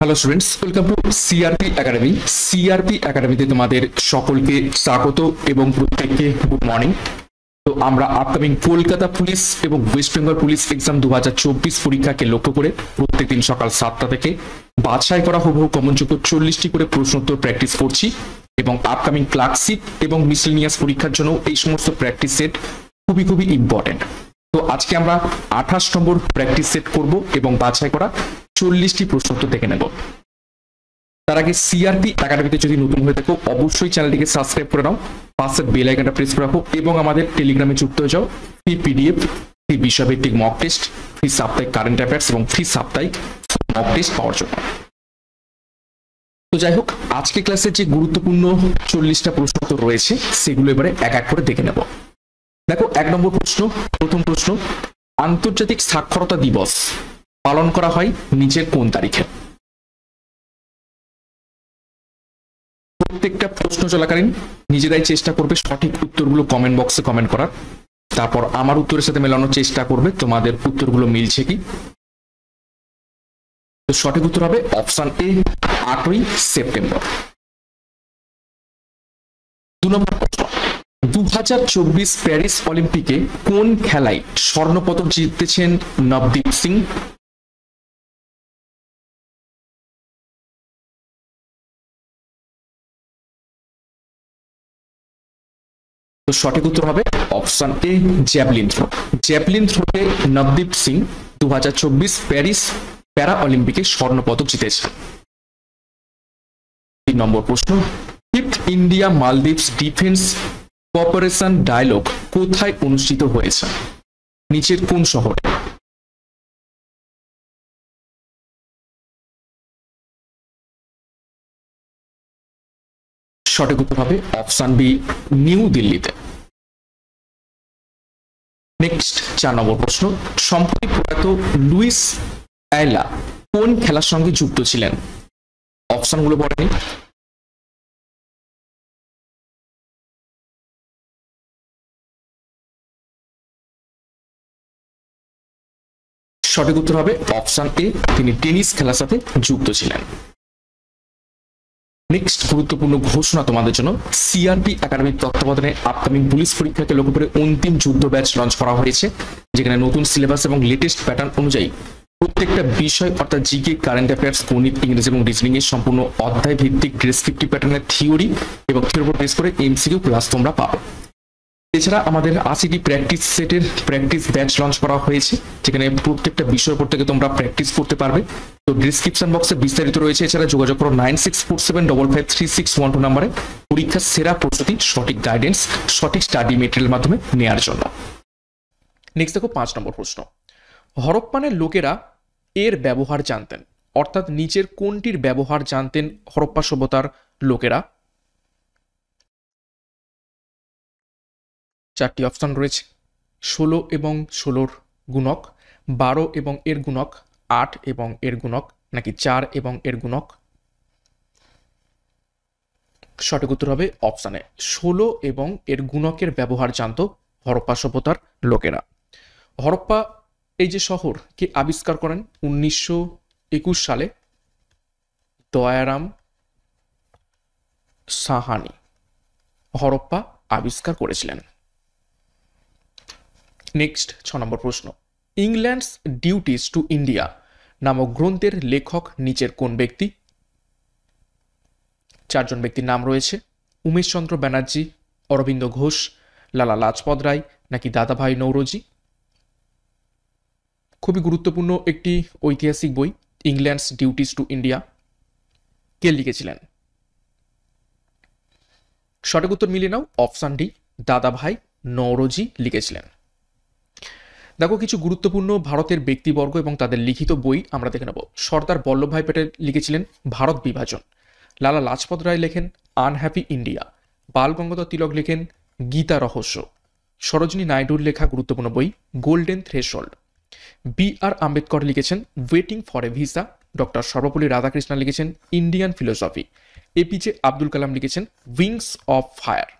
Hello students welcome to CRP academy CRP একাডেমিতে তোমাদের সকলকে স্বাগত এবং প্রত্যেককে গুড মর্নিং তো আমরা আপকামিং কলকাতা পুলিশ এবং ওয়েস্ট বেঙ্গল পুলিশ এক্সাম দু পরীক্ষাকে লক্ষ্য করে প্রত্যেকদিন সকাল সাতটা থেকে বাছাই করা হুবহু কমনযোগ্য চল্লিশটি করে প্রশ্নোত্তর প্র্যাকটিস করছি এবং আপকামিং ক্লার্কশিপ এবং মিসলিনিয়াস পরীক্ষার জন্য এই সমস্ত প্র্যাকটিস সেট খুবই খুবই ইম্পর্টেন্ট তো আজকে আমরা আঠাশ নম্বর প্র্যাকটিস সেট করব এবং বাছাই করা চল্লিশটি প্রশ্নোত্তর দেখে নেব। তার আগে সিআরপি একাডেমিতে যদি নতুন হয়ে থাকো, অবশ্যই চ্যানেলটিকে সাবস্ক্রাইব করে নাও, পাশে বেল আইকনটা প্রেস করে রাখো এবং আমাদের টেলিগ্রামে যুক্ত হয়ে যাও। ফ্রি পিডিএফ ফ্রি বিষয়ভিত্তিক মক টেস্ট ফ্রি সাপ্তাহিক কারেন্ট অ্যাফেয়ার্স এবং ফ্রি সাপ্তাহিক মক টেস্ট পাওয়ার জন্য। তো যাই হোক আজকে ক্লাসে যে গুরুত্বপূর্ণ চল্লিশটা প্রশ্ন তো রয়েছে, সেগুলো এবারে এক এক করে দেখে নেব। দেখো, এক নম্বর প্রশ্ন, প্রথম প্রশ্ন, আন্তর্জাতিক সাক্ষরতা দিবস। পালন করা হয় নিচে কোন তারিখে? প্রত্যেকটা প্রশ্ন চলাকালীন নিজেরাই চেষ্টা করবে সঠিক উত্তরগুলো কমেন্ট বক্সে কমেন্ট করার। তারপর আমার উত্তরের সাথে মেলানোর চেষ্টা করবে, তোমাদের উত্তরগুলো মিলছে কি? তো সঠিক উত্তর হবে অপশন এ আটই সেপ্টেম্বর। দু নম্বর প্রশ্ন দু হাজার চব্বিশ প্যারিস অলিম্পিকে কোন খেলায় স্বর্ণপদক জিতেছেন নবদীপ সিং? তো সঠিক উত্তর হবে option A, javelin throw. Javelin থ্রোতে Navdeep Singh দু হাজার চব্বিশ প্যারিস প্যারা অলিম্পিকে স্বর্ণপদক জিতেছে। তিন নম্বর প্রশ্ন fifth India Maldives defence cooperation dialogue কোথায় অনুষ্ঠিত হয়েছে? নিচের কোন শহরে? সঠিক উত্তর হবে অপশন বি নিউ দিল্লিতে নেক্সট চার নম্বর প্রশ্ন, সম্প্রতি প্রয়াত লুইস অ্যালা কোন খেলার সঙ্গে যুক্ত ছিলেন? অপশনগুলো পড়েনি সঠিক উত্তর হবে অপশন এ তিনি টেনিস খেলার সাথে যুক্ত ছিলেন। নেক্সট গুরুত্বপূর্ণ ঘোষণা তোমাদের জন্য সিআরপি একাডেমির তত্ত্বাবধানে আপকামিং পুলিশ পরীক্ষাকে লক্ষ্য করে অন্তিম যুদ্ধ ব্যাচ লঞ্চ করা হয়েছে, যেখানে নতুন সিলেবাস এবং লেটেস্ট প্যাটার্ন অনুযায়ী প্রত্যেকটা বিষয় অর্থাৎ জিকে কারেন্ট অ্যাফেয়ার্স গণিত, ইংরেজি এবং রিজনিং এর সম্পূর্ণ অধ্যায় ভিত্তিক ডেসক্রিপটিভ প্যাটার্নের থিওরি এবং থিওরি উপর বেস করে এমসিকিউ ক্লাস তোমরা পাবে এছাড়া আমাদের আশিটি প্র্যাকটিস সেটের প্র্যাকটিস ব্যাচ লঞ্চ করা হয়েছে, যেখানে প্রত্যেকটা বিষয়ের উপর থেকে তোমরা প্র্যাকটিস করতে পারবে। তো ডিসক্রিপশন বক্সে বিস্তারিত রয়েছে। এছাড়া যোগাযোগ করো nine six four seven double five three six one two নাম্বারে পরীক্ষার সেরা প্রস্তুতি, সঠিক গাইডেন্স সঠিক স্টাডি মেটেরিয়াল মাধ্যমে নেওয়ার জন্য। নেক্সট দেখো পাঁচ নম্বর প্রশ্ন। হরপ্পানের লোকেরা এর ব্যবহার জানতেন। অর্থাৎ নিচের কোনটির ব্যবহার জানতেন হরপ্পা সভ্যতার লোকেরা? চারটি অপশন রয়েছে। ষোলো এবং ষোলোর গুণক, বারো এবং এর গুণক আট এবং এর গুণক নাকি চার এবং এর গুণক? সঠিক উত্তর হবে অপশানে ষোলো এবং এর গুণকের ব্যবহার জানত হরপ্পা সভ্যতার লোকেরা। হরপ্পা এই যে শহর, কে আবিষ্কার করেন? উনিশশো একুশ সালে দয়ারাম সাহানি হরপ্পা আবিষ্কার করেছিলেন। নেক্সট ছ নম্বর প্রশ্ন। ইংল্যান্ডস ডিউটিস টু ইন্ডিয়া নামক গ্রন্থের লেখক নিচের কোন ব্যক্তি? চারজন ব্যক্তির নাম রয়েছে। উমেশচন্দ্র ব্যানার্জি, অরবিন্দ ঘোষ, লালা লাজপত রায় নাকি দাদাভাই নৌরজি? খুবই গুরুত্বপূর্ণ একটি ঐতিহাসিক বই, ইংল্যান্ডস ডিউটিস টু ইন্ডিয়া। কে লিখেছিলেন? সঠিক উত্তর মিলিয়ে নাও, অপশান ডি, দাদাভাই নৌরজি লিখেছিলেন। দেখো, কিছু গুরুত্বপূর্ণ ভারতের ব্যক্তিবর্গ এবং তাদের লিখিত বই আমরা দেখে নেব। সর্দার বল্লভভাই প্যাটেল লিখেছিলেন ভারত বিভাজন। লালা লাজপত রায় লেখেন আনহ্যাপি ইন্ডিয়া। বাল গঙ্গাধর তিলক লেখেন গীতা রহস্য। সরোজিনী নাইডুর লেখা গুরুত্বপূর্ণ বই golden threshold. B R Ambedkar লিখেছেন waiting for a visa. Doctor Sarvepalli Radhakrishnan লিখেছেন Indian philosophy. APJ Abdul Kalam লিখেছেন উইংস অফ ফায়ার।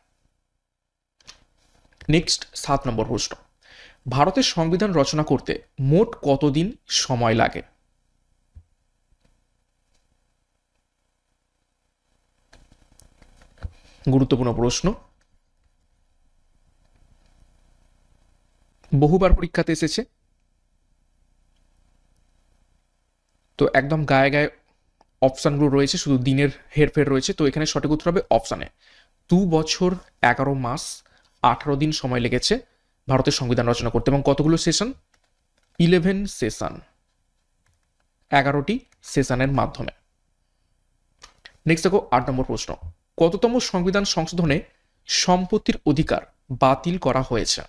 নেক্সট, সাত নম্বর প্রশ্ন। ভারতের সংবিধান রচনা করতে মোট কতদিন সময় লাগে? গুরুত্বপূর্ণ প্রশ্ন। বহুবার পরীক্ষাতে এসেছে। তো একদম গায়ে গায়ে অপশানগুলো রয়েছে, শুধু দিনের হেরফের রয়েছে। তো এখানে সঠিক উত্তর হবে অপশানে দু বছর, এগারো মাস, আঠারো দিন সময় লেগেছে। ভারতের সংবিধান রচনা করতে এবং কতগুলো সেশন? Eleven session. এগারোটি সেশনের মাধ্যমে। নেক্সট দেখো আট নম্বর প্রশ্ন। কততম সংবিধান সংশোধনে সম্পত্তির অধিকার বাতিল করা হয়েছে?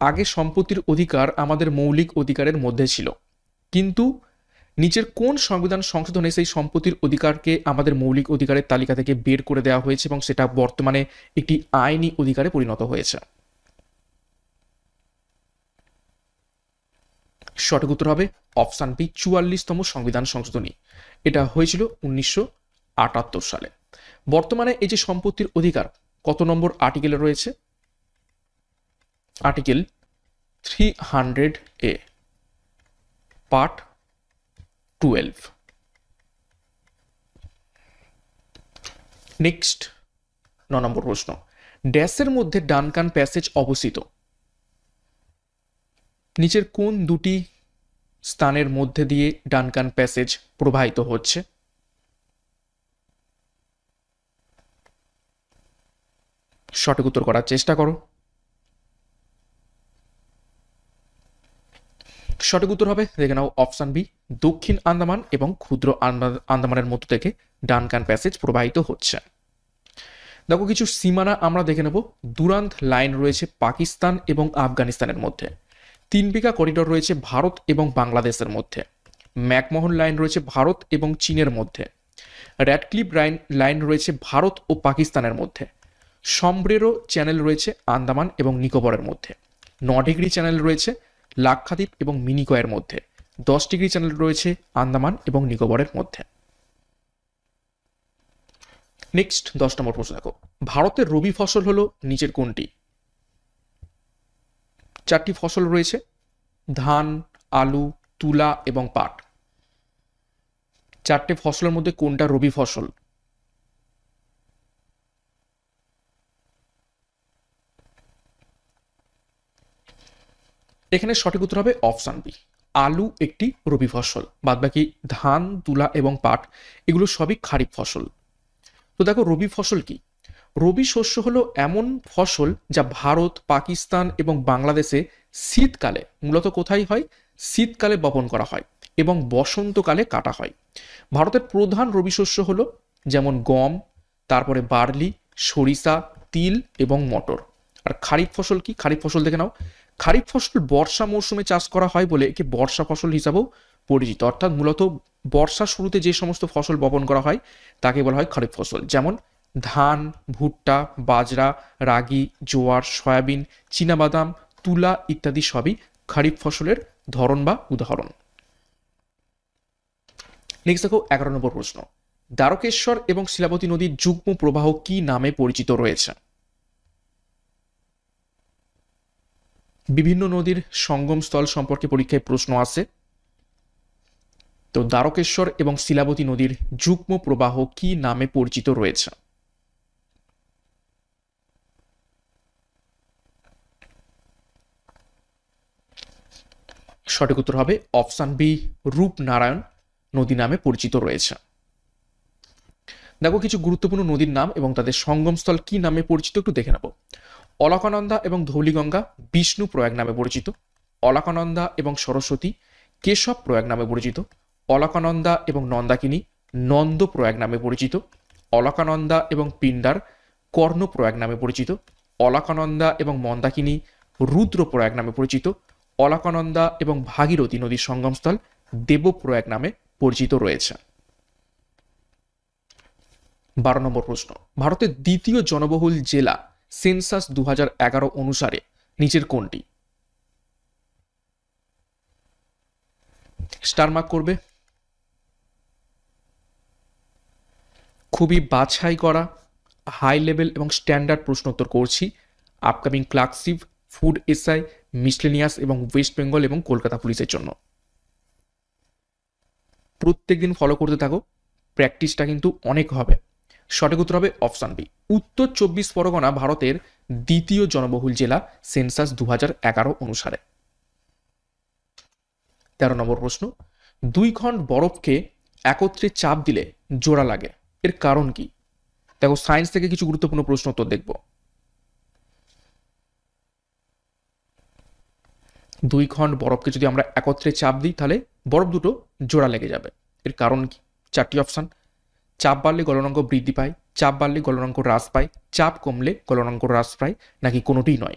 আগে সম্পত্তির অধিকার আমাদের মৌলিক অধিকারের মধ্যে ছিল। কিন্তু নিচের কোন সংবিধান সংশোধনে সেই সম্পত্তির অধিকারকে আমাদের মৌলিক অধিকারের তালিকা থেকে বের করে দেওয়া হয়েছে এবং সেটা বর্তমানে একটি আইনি অধিকারে পরিণত হয়েছে? সঠিক উত্তর হবে অপশান বি, চুয়াল্লিশতম সংবিধান সংশোধনী। এটা হয়েছিল উনিশশো আটাত্তর সালে। বর্তমানে এই যে সম্পত্তির অধিকার, কত নম্বর আর্টিকেলে রয়েছে? Article three hundred A, part twelve. Next, ন নম্বর প্রশ্ন। ড্যাশের মধ্যে ডানকান প্যাসেজ অবস্থিত। নিচের কোন দুটি স্থানের মধ্যে দিয়ে ডানকান প্যাসেজ প্রবাহিত হচ্ছে? সঠিক উত্তর করার চেষ্টা করো। সঠিক উত্তর হবে, দেখে নাও, অপশান বি, দক্ষিণ আন্দামান এবং ক্ষুদ্র আন্দামানের মধ্য থেকে ডানকান প্যাসেজ প্রবাহিত হচ্ছে। দেখো, কিছু সীমানা আমরা দেখে নেব। দুরান্ত লাইন রয়েছে পাকিস্তান এবং আফগানিস্তানের মধ্যে। তিন বিঘা করিডোর রয়েছে ভারত এবং বাংলাদেশের মধ্যে। ম্যাকমোহন লাইন রয়েছে ভারত এবং চীনের মধ্যে। র্যাডক্লিপ লাইন লাইন রয়েছে ভারত ও পাকিস্তানের মধ্যে। সম্ব্রেরো চ্যানেল রয়েছে আন্দামান এবং নিকোবরের মধ্যে। ন ডিগ্রি চ্যানেল রয়েছে লাক্ষাদ্বীপ এবং মিনিকয়ের মধ্যে। দশ ডিগ্রি চ্যানেল রয়েছে আন্দামান এবং নিকোবরের মধ্যে। নেক্সট দশ নম্বর প্রশ্ন দেখো। ভারতের রবি ফসল হলো নিচের কোনটি? চারটি ফসল রয়েছে, ধান, আলু, তুলা এবং পাট। চারটে ফসলের মধ্যে কোনটা রবি ফসল? এখানে সঠিক উত্তর হবে অপশান বি। আলু একটি রবি ফসল, বাদবাকি ধান, তুলা এবং পাট, এগুলো সবই খারিফ ফসল। তো দেখো রবি ফসল কি? রবি শস্য হলো এমন ফসল যা ভারত, পাকিস্তান এবং বাংলাদেশে শীতকালে, মূলত কোথায় হয়? শীতকালে বপন করা হয় এবং বসন্তকালে কাটা হয়। ভারতের প্রধান রবি শস্য হলো যেমন গম, তারপরে বার্লি, সরিষা, তিল এবং মটর। আর খারিফ ফসল কি? খারিফ ফসল দেখে নাও। খারিফ ফসল বর্ষা মৌসুমে চাষ করা হয় বলে একে বর্ষা ফসল হিসাবেও পরিচিত। অর্থাৎ মূলত বর্ষা শুরুতে যে সমস্ত ফসল বপন করা হয়, তাকে বলা হয় খারিফ ফসল। যেমন ধান, ভুট্টা, বাজরা, রাগি, জোয়ার, সয়াবিন, চীনাবাদাম, তুলা ইত্যাদি সবই খারিফ ফসলের ধরন বা উদাহরণ। নেক্সট দেখো, এগারো নম্বর প্রশ্ন। দ্বারকেশ্বর এবং শিলাবতী নদীর যুগ্ম প্রবাহ কি নামে পরিচিত রয়েছে? বিভিন্ন নদীর সঙ্গম স্থল সম্পর্কে পরীক্ষায় প্রশ্ন আসে তো দ্বারকেশ্বর এবং শিলাবতী নদীর যুগ্ম প্রবাহ কি নামে পরিচিত রয়েছে? সঠিক উত্তর হবে অপশান বি, রূপনারায়ণ, নদী নামে পরিচিত রয়েছে। দেখো কিছু গুরুত্বপূর্ণ নদীর নাম এবং তাদের সঙ্গমস্থল কি নামে পরিচিত একটু দেখে নেব। অলকানন্দা এবং ধৌলিগঙ্গা বিষ্ণু প্রয়াগ নামে পরিচিত, অলকানন্দা এবং সরস্বতী কেশব প্রয়াগ নামে পরিচিত, অলকানন্দা এবং নন্দাকিনী নন্দ প্রয়াগ নামে পরিচিত, অলকানন্দা এবং পিণ্ডার কর্ণ প্রয়াগ নামে পরিচিত, অলকানন্দা এবং মন্দাকিনী রুদ্র প্রয়াগ নামে পরিচিত অলকানন্দা এবং ভাগীরথী নদীর সঙ্গমস্থল দেবপ্রয়াগ নামে পরিচিত রয়েছে। বারো নম্বর প্রশ্ন। ভারতের দ্বিতীয় জনবহুল জেলা সেন্সাস দুহাজার এগারো অনুসারে নিচের কোনটি? স্টারমার্ক করবে। খুবই বাছাই করা, হাই লেভেল এবং স্ট্যান্ডার্ড প্রশ্ন উত্তর করছি। Upcoming clerkship, food SI miscellaneous এবং ওয়েস্ট বেঙ্গল এবং কলকাতা পুলিশের জন্য। প্রত্যেক দিন ফলো করতে থাকো প্র্যাকটিসটা কিন্তু অনেক হবে। সঠিক উত্তর হবে অপশান বি উত্তর চব্বিশ পরগনা ভারতের দ্বিতীয় জনবহুল জেলা সেন্সাস দু অনুসারে। তেরো নম্বর প্রশ্ন, দুই খণ্ড বরফকে একত্রে চাপ দিলে জোড়া লাগে, এর কারণ কি? দেখো সায়েন্স থেকে কিছু গুরুত্বপূর্ণ প্রশ্ন উত্তর দেখব। দুই খণ্ড বরফকে যদি আমরা একত্রে চাপ দিই, তাহলে বরফ দুটো জোড়া লেগে যাবে। এর কারণ কি? চারটি অপশান। চাপ বাড়লে গলনাঙ্ক বৃদ্ধি পায়, চাপ বাড়লে গলনাঙ্ক হ্রাস পায়, চাপ কমলে গলনাঙ্ক হ্রাস পায়, নাকি কোনোটিই নয়?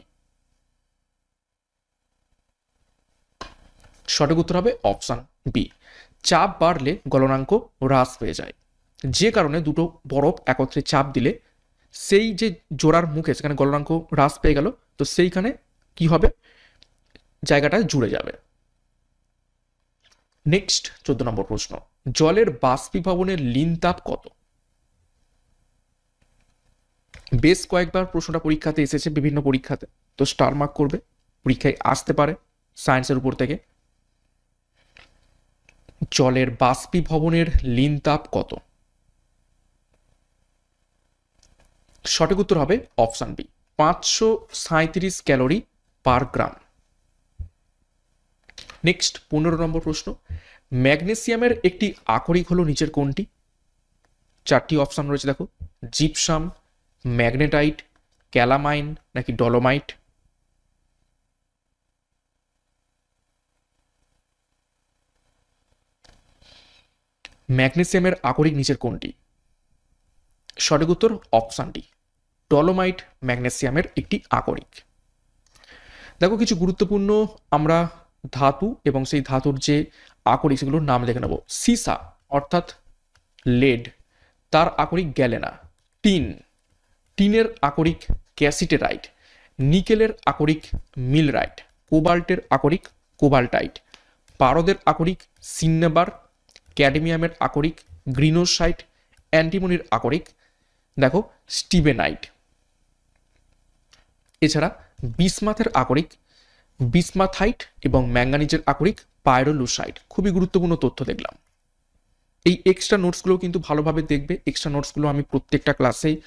সঠিক উত্তর হবে অপশান বি। চাপ বাড়লে গলনাঙ্ক হ্রাস পেয়ে যায়। যে কারণে দুটো বরফ একত্রে চাপ দিলে সেই যে জোড়ার মুখে, সেখানে গলনাঙ্ক হ্রাস পেয়ে গেল, তো সেইখানে কি হবে? জায়গাটা জুড়ে যাবে। নেক্সট চোদ্দ নম্বর প্রশ্ন। জলের বাষ্পীভবনের লিন তাপ কত? বেশ কয়েকবার প্রশ্নটা পরীক্ষাতে এসেছে বিভিন্ন পরীক্ষাতে। তো স্টার মার্ক করবে, পরীক্ষায় আসতে পারে সায়েন্সের উপর থেকে। জলের বাষ্পীভবনের লিন তাপ কত? সঠিক উত্তর হবে অপশান বি। পাঁচশো সাঁত্রিশ ক্যালোরি পার গ্রাম। নেক্সট পনেরো নম্বর প্রশ্ন। ম্যাগনেসিয়ামের একটি আকরিক হলো নিচের কোনটি? চারটি অপশান রয়েছে, দেখো। জিপসাম ম্যাগনেটাইট ক্যালামাইন নাকি ডলোমাইট ম্যাগনেসিয়ামের আকরিক নিচের কোনটি? সঠিক উত্তর অপশানটি ডলোমাইট ম্যাগনেসিয়ামের একটি আকরিক। দেখো, কিছু গুরুত্বপূর্ণ, আমরা ধাতু এবং সেই ধাতুর যে আকরিক সেগুলোর নাম লিখে নেব। সিসা অর্থাৎ লেড, তার আকরিক গ্যালেনা। টিন, টিনের আকরিক ক্যাসিটেরাইট, নিকেলের আকরিক মিলরাইট, কোবাল্টের আকরিক কোবাল্টাইট, পারদের আকরিক সিন্নেবার, ক্যাডমিয়ামের আকরিক গ্রিনোসাইট, অ্যান্টিমনির আকরিক, দেখো, স্টিবেনাইট। এছাড়া বিসমাথের আকরিক বিসমাথাইট এবং ম্যাঙ্গানিজের আকরিক পায়রোলুসাইট খুবই গুরুত্বপূর্ণ তথ্য দেখলাম। এই এক্সট্রা নোটসগুলো কিন্তু ভালোভাবে দেখবে। এক্সট্রা নোটসগুলো আমি প্রত্যেকটা ক্লাসে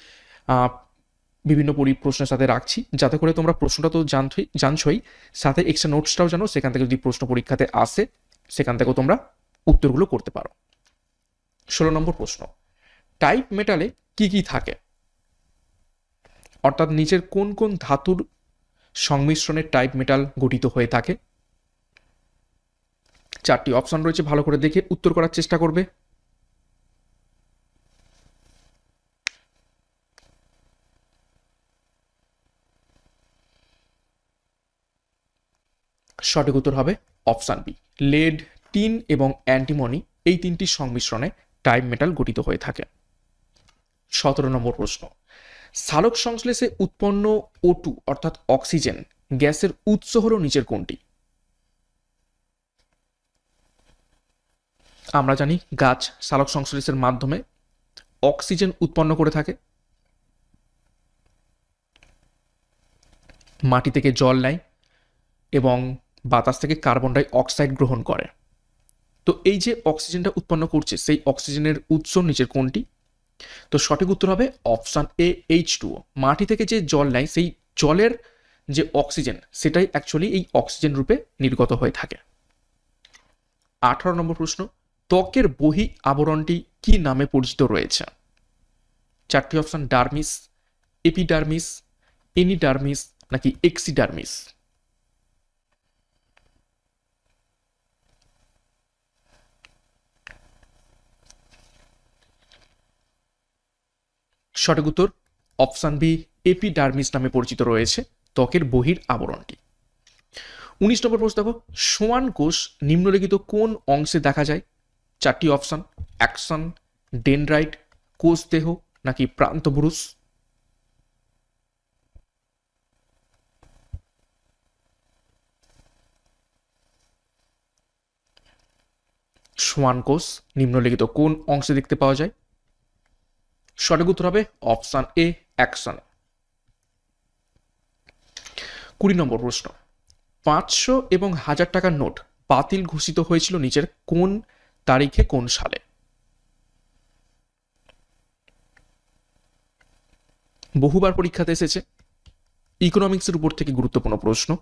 বিভিন্ন পরি, প্রশ্নের সাথে রাখছি। যাতে করে তোমরা প্রশ্নটা তো জানছই জানছই। সাথে এক্সট্রা নোটসটাও জানো, সেখান থেকে যদি প্রশ্ন পরীক্ষাতে আসে, সেখান থেকেও তোমরা উত্তরগুলো করতে পারো। ষোলো নম্বর প্রশ্ন। টাইপ মেটালে কি কি থাকে? অর্থাৎ নিচের কোন কোন ধাতুর সংমিশ্রণে টাইপ মেটাল গঠিত হয়ে থাকে। চারটি অপশন রয়েছে, ভালো করে দেখে উত্তর করার চেষ্টা করবে। সঠিক উত্তর হবে অপশান বি লেড টিন এবং অ্যান্টিমনি এই তিনটি সংমিশ্রণে টাইপ মেটাল গঠিত হয়ে থাকে। সতেরো নম্বর প্রশ্ন। সালোক সংশ্লেষে উৎপন্ন ও টু অর্থাৎ অক্সিজেন, গ্যাসের উৎস হল নিচের কোনটি? আমরা জানি গাছ সালোক সংশ্লেষের মাধ্যমে অক্সিজেন উৎপন্ন করে থাকে। মাটি থেকে জল নেয় এবং বাতাস থেকে কার্বন ডাই অক্সাইড গ্রহণ করে। তো এই যে অক্সিজেনটা উৎপন্ন করছে, সেই অক্সিজেনের উৎস নিচের কোনটি? তো সঠিক উত্তর হবে অপশান এ এইচ টু মাটি থেকে যে জল নেয়, সেই জলের যে অক্সিজেন, সেটাই অ্যাকচুয়ালি এই অক্সিজেন রূপে নির্গত হয়ে থাকে। আঠারো নম্বর প্রশ্ন, ত্বকের বহি আবরণটি কি নামে পরিচিত রয়েছে? চারটি অপশান, ডার্মিস, এপিডার্মিস, এনিডার্মিস, নাকি এক্সিডার্মিস? সঠিক উত্তর অপশান বি, এপিডার্মিস নামে পরিচিত রয়েছে ত্বকের বহির আবরণটি। উনিশ নম্বর প্রশ্ন দেখো, সোয়ান কোষ নিম্নলিখিত কোন অংশে দেখা যায়? চারটি অপশান, অ্যাকশন, ডেনড্রাইট, কোষ দেহ নাকি প্রান্তবুরুষ সোয়ান কোষ নিম্নলিখিত কোন অংশে দেখতে পাওয়া যায়? সঠিক উত্তর হবে অপশান এ, অ্যাকশন। কুড়ি নম্বর প্রশ্ন। পাঁচশো এবং হাজার টাকার নোট বাতিল ঘোষিত হয়েছিল নিচের কোন তারিখে, কোন সালে? বহুবার পরীক্ষাতে এসেছে। ইকোনমিক্সের উপর থেকে গুরুত্বপূর্ণ প্রশ্ন।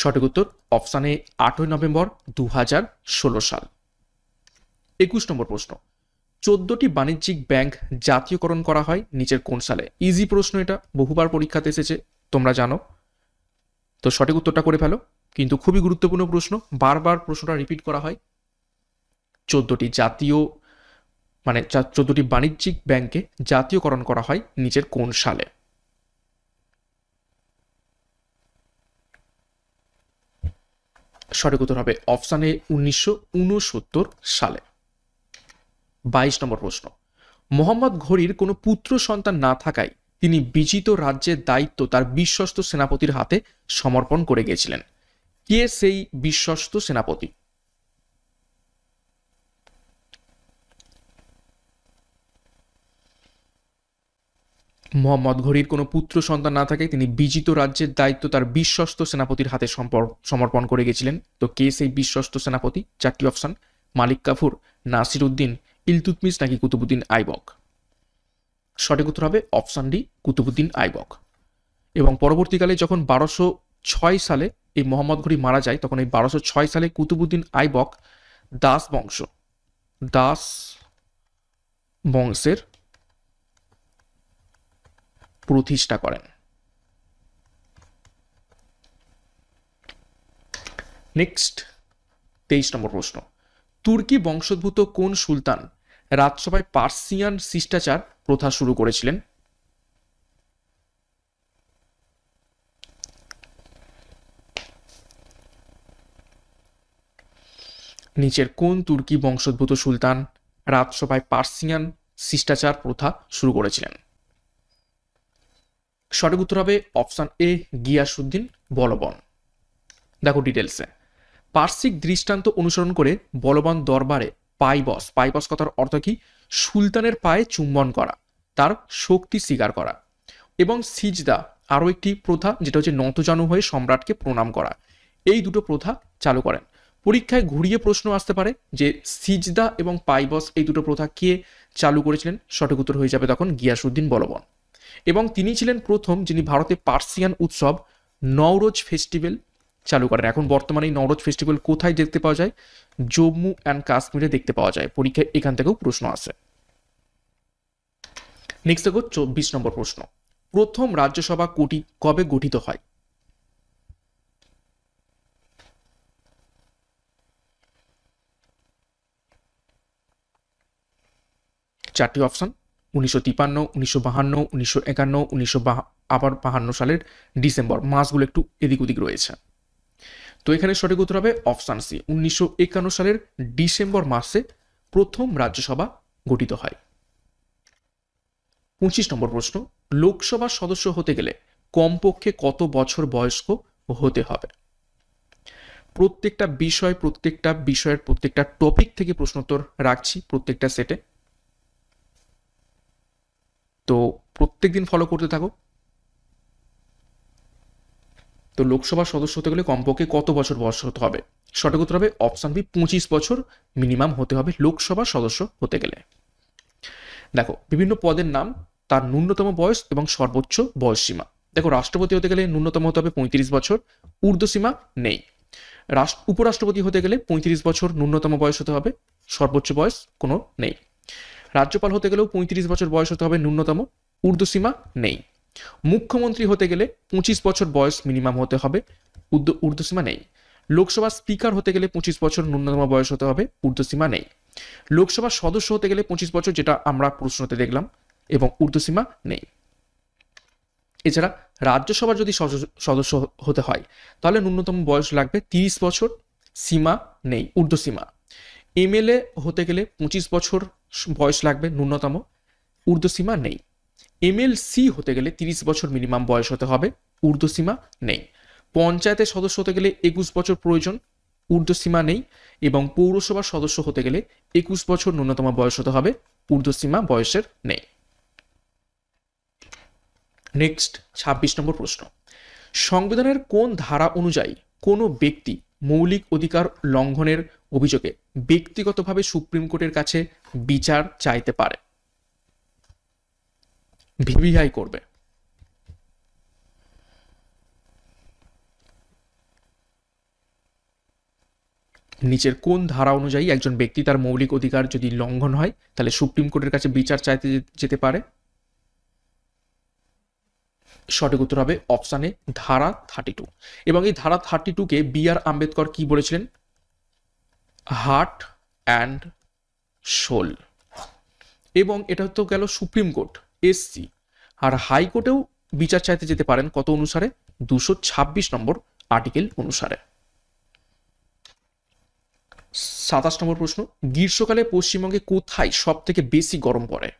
সঠিক উত্তর অপশানে আটই নভেম্বর দু হাজার ষোলো সাল। একুশ নম্বর প্রশ্ন, চোদ্দটি বাণিজ্যিক ব্যাংক জাতীয়করণ করা হয় নিচের কোন সালে? ইজি প্রশ্ন এটা, বহুবার পরীক্ষাতে এসেছে, তোমরা জানো। তো সঠিক উত্তরটা করে ফেলো, কিন্তু খুবই গুরুত্বপূর্ণ প্রশ্ন, বারবার প্রশ্নটা রিপিট করা হয়। চোদ্দটি জাতীয় মানে চোদ্দটি বাণিজ্যিক ব্যাংকে জাতীয়করণ করা হয় নিচের কোন সালে? সঠিক উত্তর হবে অপশানে উনিশশো উনসত্তর সালে। বাইশ নম্বর প্রশ্ন। মোহাম্মদ ঘড়ির কোনো পুত্র সন্তান না থাকায় তিনি বিজিত রাজ্যের দায়িত্ব তার বিশ্বস্ত সেনাপতির হাতে সমর্পণ করে গিয়েছিলেন কে সেই বিশ্বস্ত সেনাপতি? মোহাম্মদ ঘড়ির কোনো পুত্র সন্তান না থাকে তিনি বিজিত রাজ্যের দায়িত্ব তার বিশ্বস্ত সেনাপতির হাতে সমর্পণ করে গেছিলেন। তো কে সেই বিশ্বস্ত সেনাপতি? চারটি অপশান। মালিক কাফুর, নাসির উদ্দিন ইলতুতমিস নাকি কুতুবুদ্দিন আইবক? সঠিক উত্তর হবে অপশান ডি, কুতুবুদ্দিন আইবক। এবং পরবর্তীকালে যখন বারোশো ছয় সালে এই মোহাম্মদ ঘড়ি মারা যায়, তখন এই বারোশো ছয় সালে কুতুবুদ্দিন আইবক দাস বংশ, দাস বংশের প্রতিষ্ঠা করেন। নেক্সট তেইশ নম্বর প্রশ্ন। তুর্কি বংশোদ্ভূত কোন সুলতান রাজসভায় পার্সিয়ান শিষ্টাচার প্রথা শুরু করেছিলেন? নিচের কোন তুর্কি বংশোদ্ভূত সুলতান রাজসভায় পার্সিয়ান শিষ্টাচার প্রথা শুরু করেছিলেন? সঠিক উত্তর হবে অপশান এ গিয়াসুদ্দিন বলবন। দেখো ডিটেলসে পার্শ্বিক দৃষ্টান্ত অনুসরণ করে বলবান দরবারে পাইবস পাইবস কথার অর্থ কি? সুলতানের পায়ে চুম্বন করা, তার শক্তি স্বীকার করা এবং সিজদা আরও একটি প্রথা যেটা হচ্ছে নতজানু হয়ে সম্রাটকে প্রণাম করা। এই দুটো প্রথা চালু করেন। পরীক্ষায় ঘুরিয়ে প্রশ্ন আসতে পারে যে সিজদা এবং পাইবস এই দুটো প্রথা কে চালু করেছিলেন? সঠিক উত্তর হয়ে যাবে তখন গিয়াসুদ্দিন বলবন। এবং তিনি ছিলেন প্রথম যিনি ভারতে পার্সিয়ান উৎসব নওরোজ ফেস্টিভ্যাল চালু করেন। এখন বর্তমানে এই নওরোজ ফেস্টিভ্যাল কোথায় দেখতে পাওয়া যায়? জম্মু অ্যান্ড কাশ্মীরে দেখতে পাওয়া যায়। পরীক্ষায় এখান থেকেও প্রশ্ন আসে নেক্সট দেখো চব্বিশ নম্বর প্রশ্ন। প্রথম রাজ্যসভা কোটি কবে গঠিত হয়? চারটি অপশন। উনিশশো তিপান্ন উনিশশো বাহান্ন, উনিশশো একান্ন, উনিশশো আবার বাহান্ন সালের ডিসেম্বর। মাসগুলো একটু এদিক ওদিক রয়েছে। তো এখানে সঠিক উত্তর হবে অপশান সি। উনিশশো একান্ন সালের ডিসেম্বর মাসে প্রথম রাজ্যসভা গঠিত হয়। পঁচিশ নম্বর প্রশ্ন লোকসভার সদস্য হতে গেলে কমপক্ষে কত বছর বয়স্ক হতে হবে? প্রত্যেকটা বিষয়, প্রত্যেকটা বিষয়ের প্রত্যেকটা টপিক থেকে প্রশ্নোত্তর রাখছি, প্রত্যেকটা সেটে তো প্রত্যেক দিন ফলো করতে থাকো। তো লোকসভার সদস্য হতে গেলে কমপক্ষে কত বছর বয়স হতে হবে? সঠিক উত্তর হবে অপশান বি পঁচিশ বছর মিনিমাম হতে হবে লোকসভার সদস্য হতে গেলে। দেখো, বিভিন্ন পদের নাম, তার ন্যূনতম বয়স এবং সর্বোচ্চ বয়স সীমা। দেখো, রাষ্ট্রপতি হতে গেলে ন্যূনতম হতে হবে পঁয়ত্রিশ বছর ঊর্ধ্বসীমা নেই। রাষ্ট্র উপরাষ্ট্রপতি হতে গেলে পঁয়ত্রিশ বছর ন্যূনতম বয়স হতে হবে, সর্বোচ্চ বয়স কোনো নেই। রাজ্যপাল হতে গেলেও পঁয়ত্রিশ বছর বয়স হতে হবে ন্যূনতম ঊর্ধ্বসীমা নেই। মুখ্যমন্ত্রী হতে গেলে পঁচিশ বছর বয়স মিনিমাম হতে হবে ঊর্ধ্বসীমা নেই। লোকসভার স্পিকার হতে গেলে পঁচিশ বছর ন্যূনতম বয়স হতে হবে ঊর্ধ্বসীমা নেই। লোকসভার সদস্য হতে গেলে পঁচিশ বছর যেটা আমরা প্রশ্নতে দেখলাম, এবং ঊর্ধ্বসীমা নেই। এছাড়া রাজ্যসভার যদি সদস্য হতে হয়, তাহলে ন্যূনতম বয়স লাগবে তিরিশ বছর, সীমা নেই ঊর্ধ্বসীমা এমএলএ হতে গেলে পঁচিশ বছর বয়স লাগবে, ন্যূনতম। ঊর্ধ্বসীমা নেই। এমএলসি হতে গেলে তিরিশ বছর মিনিমাম বয়স হতে হবে, ঊর্ধ্বসীমা নেই। পঞ্চায়েতের সদস্য হতে গেলে একুশ বছর প্রয়োজন, ঊর্ধ্বসীমা নেই এবং পৌরসভার সদস্য হতে গেলে একুশ বছর ন্যূনতম বয়স হতে হবে, ঊর্ধ্বসীমা বয়সের নেই। নেক্সট, ছাব্বিশ নম্বর প্রশ্ন। সংবিধানের কোন ধারা অনুযায়ী কোনো ব্যক্তি মৌলিক অধিকার লঙ্ঘনের অভিযোগে ব্যক্তিগতভাবে সুপ্রিম কোর্টের কাছে বিচার চাইতে পারে। ভিভিআই করবে। নিচের কোন ধারা অনুযায়ী একজন ব্যক্তি তার মৌলিক অধিকার যদি লঙ্ঘন হয়, তাহলে সুপ্রিম কোর্টের কাছে বিচার চাইতে যেতে পারে? সঠিক উত্তর হবে অপশানে ধারা থার্টি টু এবং এই ধারা থার্টি টুকে বি আর আম্বেদকর কি বলেছিলেন? হার্ট অ্যান্ড সোল এবং এটা তো গেল সুপ্রিম কোর্ট এসসি আর হাইকোর্টেও বিচার চাইতে যেতে পারেন কত অনুসারে? দুশো ছাব্বিশ নম্বর আর্টিকেল অনুসারে। সাতাশ নম্বর প্রশ্ন, গ্রীষ্মকালে পশ্চিমবঙ্গে কোথায় সব থেকে বেশি গরম পড়ে?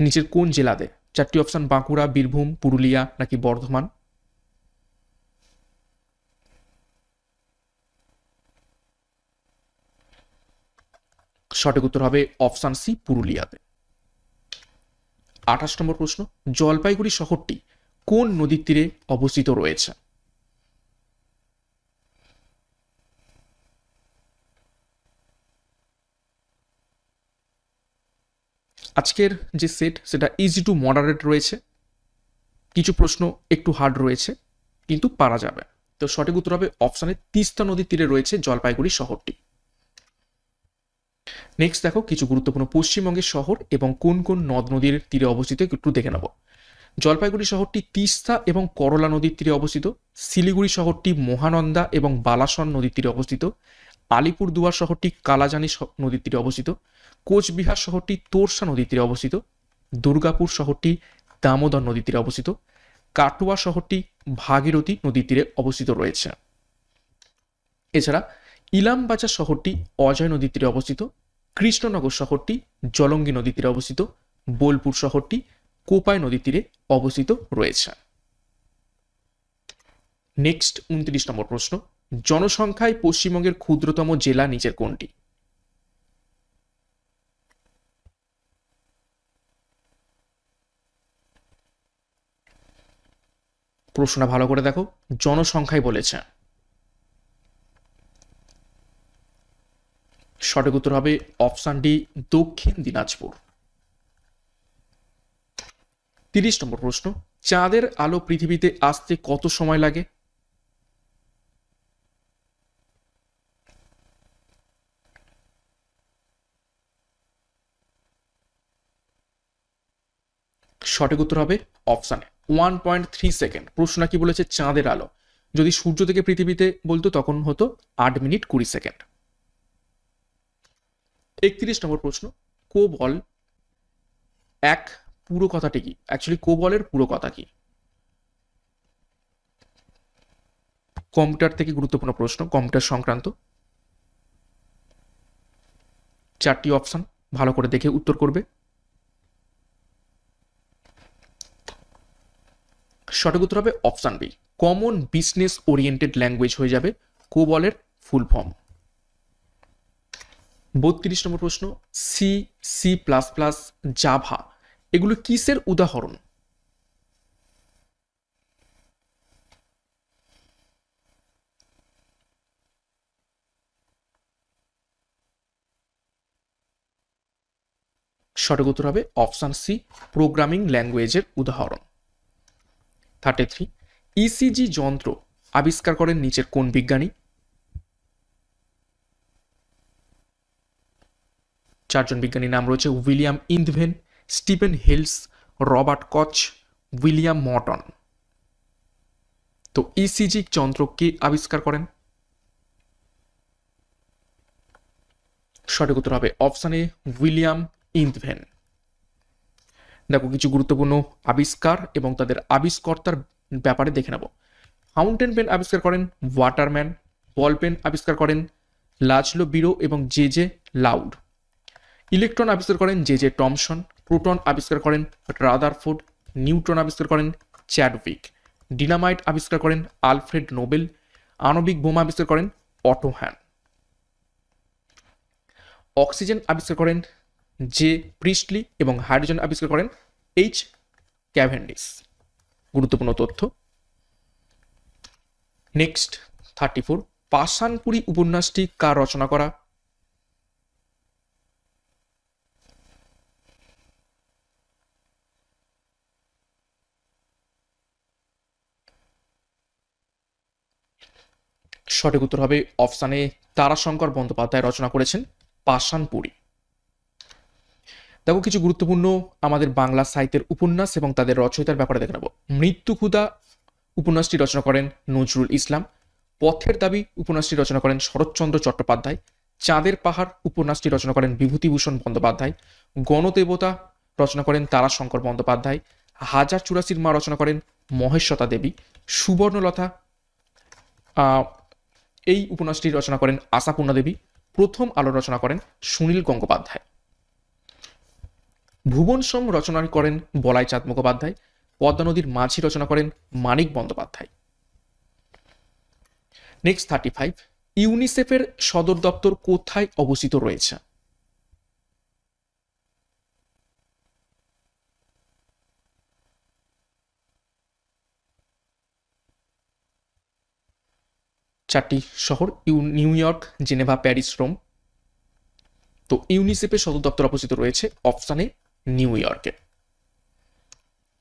নিচের কোন জেলাতে? চারটি অপশন, বাঁকুড়া, বীরভূম, পুরুলিয়া নাকি বর্ধমান? সঠিক উত্তর হবে অপশান সি, পুরুলিয়াতে। আঠাশ নম্বর প্রশ্ন, জলপাইগুড়ি শহরটি কোন নদীর তীরে অবস্থিত রয়েছে? আজকের যে সেট সেটা ইজি টু মডারেট রয়েছে। কিছু প্রশ্ন একটু হার্ড রয়েছে, কিন্তু পারা যাবে। তো সঠিক উত্তর হবে অপশানে তিস্তা নদীর তীরে রয়েছে জলপাইগুড়ি শহরটি। নেক্সট দেখো, কিছু গুরুত্বপূর্ণ পশ্চিমবঙ্গের শহর এবং কোন কোন নদ নদীর তীরে অবস্থিত একটু দেখে নেব। জলপাইগুড়ি শহরটি তিস্তা এবং করলা নদীর তীরে অবস্থিত। শিলিগুড়ি শহরটি মহানন্দা এবং বালাসন নদীর তীরে অবস্থিত। আলিপুরদুয়ার শহরটি কালাজানি নদীর তীরে অবস্থিত। কোচবিহার শহরটি তোরসা নদীর তীরে অবস্থিত। দুর্গাপুর শহরটি দামোদর নদীর তীরে অবস্থিত। কাটোয়া শহরটি ভাগীরথী নদীর তীরে অবস্থিত রয়েছে। এছাড়া ইলামবাজার শহরটি অজয় নদীর তীরে অবস্থিত। কৃষ্ণনগর শহরটি জলঙ্গি নদীর তীরে অবস্থিত, বোলপুর শহরটি কোপাই নদীর তীরে অবস্থিত রয়েছে। নেক্সট উনত্রিশ নম্বর প্রশ্ন, জনসংখ্যায় পশ্চিমবঙ্গের ক্ষুদ্রতম জেলা নিচের কোনটি? প্রশ্নটা ভালো করে দেখো, জনসংখ্যায় বলেছে। সঠিক উত্তর হবে অপশান ডি, দক্ষিণ দিনাজপুর। তিরিশ নম্বর প্রশ্ন, চাঁদের আলো পৃথিবীতে আসতে কত সময় লাগে? সঠিক উত্তর হবে অপশানে ওয়ান পয়েন্ট থ্রি সেকেন্ড। প্রশ্ন কি বলেছে? চাঁদের আলো। যদি সূর্য থেকে পৃথিবীতে বলতো তখন হতো আট মিনিট কুড়ি সেকেন্ড। একত্রিশ নম্বর প্রশ্ন, কোবল এক পুরো কথাটি কি? অ্যাকচুয়ালি কোবলের পুরো কথা কি? কম্পিউটার থেকে গুরুত্বপূর্ণ প্রশ্ন, কম্পিউটার সংক্রান্ত। চারটি অপশন, ভালো করে দেখে উত্তর করবে। সঠিক উত্তর হবে option B. Common business oriented language হয়ে যাবে কোবলের ফুল ফর্ম। বত্রিশ নম্বর প্রশ্ন C C plus plus Java এগুলো কিসের উদাহরণ? সঠিক উত্তর হবে অপশন সি প্রোগ্রামিং ল্যাঙ্গুয়েজের উদাহরণ। থার্টি থ্রি ইসিজি যন্ত্র আবিষ্কার করেন নিচের কোন বিজ্ঞানী? চারজন বিজ্ঞানীর নাম রয়েছে William Einthoven Stephen Hales, Robert Koch, William Morton. তো ইসিজি যন্ত্র কে আবিষ্কার করেন? সঠিক উত্তর হবে অপশান এ উইলিয়াম ইন্দভেন দেখো, কিছু গুরুত্বপূর্ণ আবিষ্কার এবং তাদের আবিষ্কর্তার ব্যাপারে দেখে নেব। ফাউন্টেন পেন আবিষ্কার করেন ওয়াটারম্যান, বল পেন আবিষ্কার করেন লাজলো বিরো এবং জে জে লাউড। ইলেকট্রন আবিষ্কার করেন জে জে টমসন, প্রোটন আবিষ্কার করেন রাদারফোর্ড, নিউট্রন আবিষ্কার করেন চ্যাডউইক, ডিনামাইট আবিষ্কার করেন আলফ্রেড নোবেল, আণবিক বোমা আবিষ্কার করেন অটো হ্যান। অক্সিজেন আবিষ্কার করেন জে প্রিস্টলি এবং হাইড্রোজেন আবিষ্কার করেন এইচ ক্যাভেন্ডিস। গুরুত্বপূর্ণ তথ্য। নেক্সট থার্টি ফোর পাষাণপুরী উপন্যাসটি কার রচনা করা? সঠিক উত্তর হবে অপশানে তারাশঙ্কর বন্দ্যোপাধ্যায় রচনা করেছেন পাষাণপুরী দেখো, কিছু গুরুত্বপূর্ণ আমাদের বাংলা সাহিত্যের উপন্যাস এবং তাদের রচয়িতার ব্যাপারে দেখে নেব। মৃত্যু ক্ষুদা উপন্যাসটি রচনা করেন নজরুল ইসলাম। পথের দাবি উপন্যাসটি রচনা করেন শরৎচন্দ্র চট্টোপাধ্যায়। চাঁদের পাহাড় উপন্যাসটি রচনা করেন বিভূতিভূষণ বন্দ্যোপাধ্যায়। গণদেবতা রচনা করেন তারাশঙ্কর বন্দ্যোপাধ্যায়। হাজার চুরাশির মা রচনা করেন মহেশ্বতা দেবী। সুবর্ণলতা এই উপন্যাসটি রচনা করেন আশাপূর্ণা দেবী, প্রথম আলো রচনা করেন সুনীল গঙ্গোপাধ্যায়। ভুবন সোম রচনা করেন বলাই চাঁদ মুখোপাধ্যায়, পদ্মা নদীর মাঝি রচনা করেন Manik Bandyopadhyay. Next thirty five ইউনিসেফের সদর দপ্তর কোথায় অবস্থিত রয়েছে? চারটি শহর New York, Geneva, Paris, Rome. তো ইউনিসেফের সদর দপ্তর অবস্থিত রয়েছে অপশানে নিউ ইয়র্কে।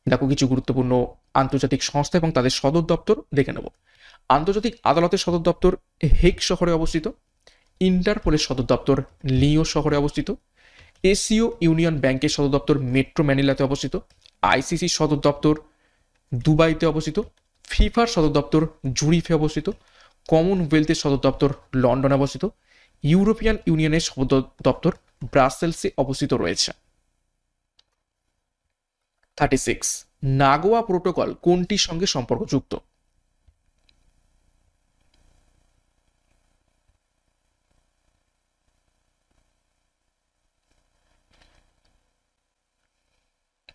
দেখো কিছু গুরুত্বপূর্ণ আন্তর্জাতিক সংস্থা এবং তাদের সদর দপ্তর, দেখে নেব। আন্তর্জাতিক আদালতের সদর দপ্তর হেগ শহরে অবস্থিত। ইন্টারপোলের সদর দপ্তর লিও শহরে অবস্থিত। এসিও ইউনিয়ন ব্যাংকের সদর দপ্তর মেট্রো ম্যানিলাতে অবস্থিত। আইসিসির সদর দপ্তর দুবাইতে অবস্থিত। ফিফার সদর দপ্তর জুরিফে অবস্থিত। কমনওয়েলথের সদর দপ্তর লন্ডনে অবস্থিত। ইউরোপিয়ান ইউনিয়নের সদর দপ্তর ব্রাসেলসে অবস্থিত রয়েছে। থার্টি সিক্স, নাগোয়া প্রোটোকল কোনটির সঙ্গে সম্পর্কযুক্ত?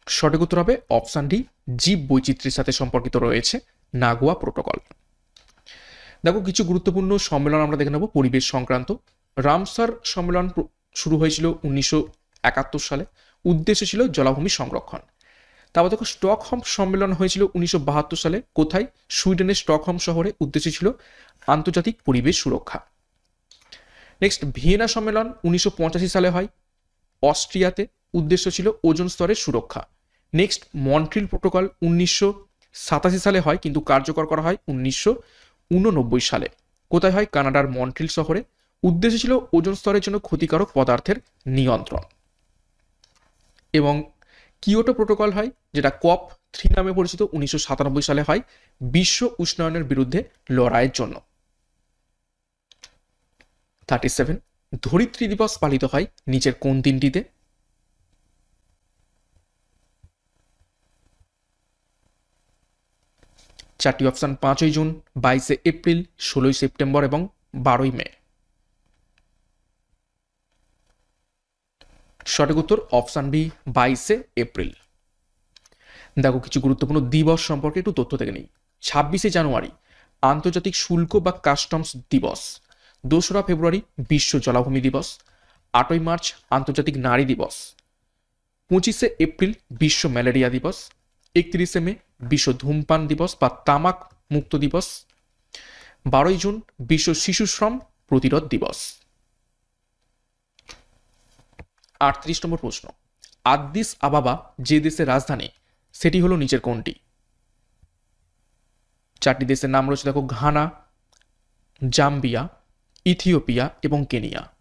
সঠিক উত্তর হবে অপশান ডি জীব বৈচিত্র্যের সাথে সম্পর্কিত রয়েছে নাগোয়া প্রোটোকল। দেখো, কিছু গুরুত্বপূর্ণ সম্মেলন আমরা দেখে নেব, পরিবেশ সংক্রান্ত। রামসার সম্মেলন শুরু হয়েছিল উনিশশো একাত্তর সালে। উদ্দেশ্য ছিল জলাভূমি সংরক্ষণ। তারপর দেখো, স্টকহোম সম্মেলন হয়েছিল উনিশশো বাহাত্তর সালে। কোথায়? সুইডেনের স্টকহোম শহরে। উদ্দেশ্য ছিল আন্তর্জাতিক পরিবেশ সুরক্ষা। নেক্সট ভিয়েনা সম্মেলন উনিশশো পঁচাশি সালে হয়। অস্ট্রিয়াতে উদ্দেশ্য ছিল ওজন স্তরের সুরক্ষা। নেক্সট মন্ট্রিল প্রোটোকল উনিশশো সাতাশি সালে হয়, কিন্তু কার্যকর করা হয় উনিশশো উননব্বই সালে। কোথায় হয়? কানাডার মন্ট্রিল শহরে। উদ্দেশ্য ছিল ওজন স্তরের জন্য ক্ষতিকারক পদার্থের নিয়ন্ত্রণ। এবং কিয়োটো প্রোটোকল হয়, যেটা কপ থ্রি নামে পরিচিত উনিশশো সাতানব্বই সালে হয়, বিশ্ব উষ্ণায়নের বিরুদ্ধে লড়াইয়ের জন্য। থার্টি সেভেন, ধরিত্রী দিবস পালিত হয় নিচের কোন দিনটিতে? চারটি অপশন পাঁচই জুন, বাইশে এপ্রিল, ষোলোই সেপ্টেম্বর এবং বারোই মে। সঠিক উত্তর অপশন বি, বাইশে এপ্রিল। দেখো, কিছু গুরুত্বপূর্ণ দিবস সম্পর্কে একটু তথ্য থেকে নেই। ছাব্বিশে জানুয়ারি, আন্তর্জাতিক শুল্ক বা কাস্টমস দিবস। দোসরা ফেব্রুয়ারি, বিশ্ব জলাভূমি দিবস। আটই মার্চ, আন্তর্জাতিক নারী দিবস। পঁচিশে এপ্রিল, বিশ্ব ম্যালেরিয়া দিবস। একত্রিশে মে বিশ্ব ধূমপান দিবস বা তামাক মুক্ত দিবস। বারোই জুন বিশ্ব শিশু শ্রম প্রতিরোধ দিবস। আটত্রিশ নম্বর প্রশ্ন। আদ্দিস আবাবা যে দেশের রাজধানী, সেটি হলো নিচের কোনটি? চারটি দেশের নাম রয়েছে, দেখো, ঘানা, জাম্বিয়া, ইথিওপিয়া এবং কেনিয়া।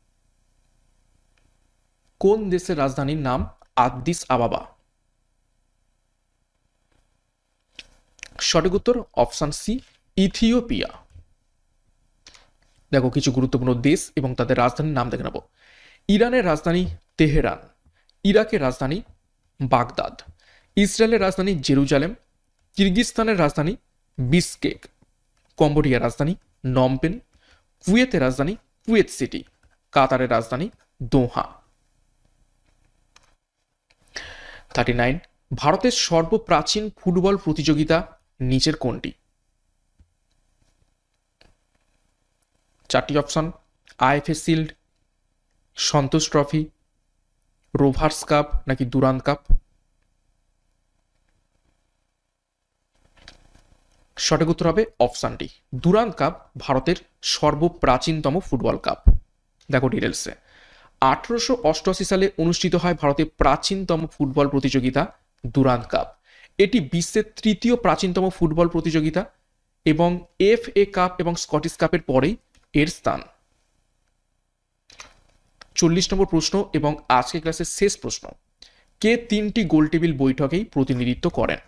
কোন দেশের রাজধানীর নাম আদ্দিস আবাবা? সঠিক উত্তর, অপশান সি, ইথিওপিয়া। দেখো, কিছু গুরুত্বপূর্ণ দেশ এবং তাদের রাজধানীর নাম দেখে নেব। ইরানের রাজধানী তেহরান, ইরাকের রাজধানী বাগদাদ, ইসরায়েলের রাজধানী জেরুজালেম, কিরগিজস্তানের রাজধানী বিসকেক, কম্বোডিয়ার রাজধানী নমপেন, কুয়েতের রাজধানী কুয়েত সিটি, কাতারের রাজধানী দোহা। থার্টি নাইন, ভারতের সর্বপ্রাচীন ফুটবল প্রতিযোগিতা নিচের কোনটি? চারটি option IFA shield Santosh trophy, Rovers cup নাকি দুরান্ত কাপ? সঠিক উত্তর হবে অপশান ডি দুরান্ত কাপ ভারতের সর্বপ্রাচীনতম ফুটবল কাপ। দেখো ডিটেলসে আঠারোশো অষ্টআশি সালে অনুষ্ঠিত হয় ভারতের প্রাচীনতম ফুটবল প্রতিযোগিতা দুরান্ত কাপ। এটি বিশ্বের তৃতীয় প্রাচীনতম ফুটবল প্রতিযোগিতা এবং এফ এ কাপ এবং স্কটিশ কাপের পরেই এর স্থান। চল্লিশ নম্বর প্রশ্ন এবং আজকে ক্লাসের শেষ প্রশ্ন। কে তিনটি গোল টেবিল বৈঠকেই প্রতিনিধিত্ব করেন?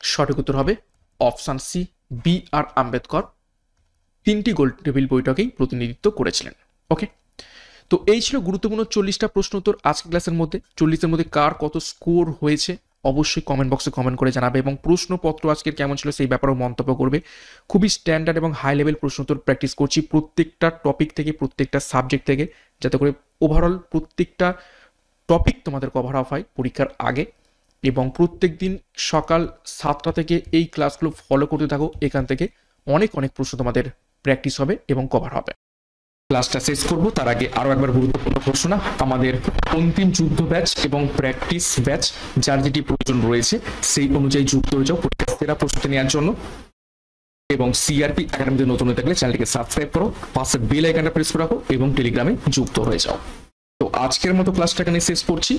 সঠিক উত্তর হবে option C B R Ambedkar তিনটি গোল টেবিল বৈঠকেই প্রতিনিধিত্ব করেছিলেন। ওকে? তো এই ছিল গুরুত্বপূর্ণ চল্লিশটা প্রশ্ন উত্তর আজকে ক্লাসের মধ্যে। চল্লিশের মধ্যে কার কত স্কোর হয়েছে অবশ্যই কমেন্ট বক্সে কমেন্ট করে জানাবে এবং প্রশ্নপত্র আজকের কেমন ছিল সেই ব্যাপারেও মন্তব্য করবে। খুবই স্ট্যান্ডার্ড এবং হাই লেভেল প্রশ্ন উত্তর প্র্যাকটিস করছি প্রত্যেকটা টপিক থেকে, প্রত্যেকটা সাবজেক্ট থেকে, যাতে করে ওভারঅল প্রত্যেকটা টপিক তোমাদের কভার আপ হয় পরীক্ষার আগে। এবং প্রত্যেক দিন সকাল সাতটা থেকে এই ক্লাসগুলো ফলো করতে থাকো। এখান থেকে অনেক অনেক প্রশ্ন তোমাদের প্র্যাকটিস হবে এবং কভার হবে। ক্লাসটা শেষ করব। তার আগে আরও একবার গুরুত্বপূর্ণ ঘোষণা আমাদের অন্তিম যুদ্ধ ব্যাচ এবং প্র্যাকটিস ব্যাচ যার যেটি প্রয়োজন রয়েছে, সেই অনুযায়ী যুক্ত হয়ে যাও পরীক্ষা সেরা প্রস্তুতি নেওয়ার জন্য। এবং সিআরপি একাডেমিতে নতুন হয়ে থাকলে চ্যানেলটিকে সাবস্ক্রাইব করো, পাশে বেল আইকনটা প্রেস করে রাখো এবং টেলিগ্রামে যুক্ত হয়ে যাও। তো আজকের মতো ক্লাসটা এখানে শেষ করছি।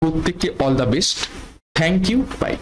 প্রত্যেককে all the best thank you. Bye.